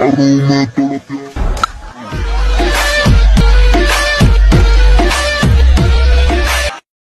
Aroma todos los